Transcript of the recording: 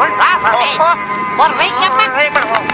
มันฟ้าผ่าเองบ่เล็กยังมั้ง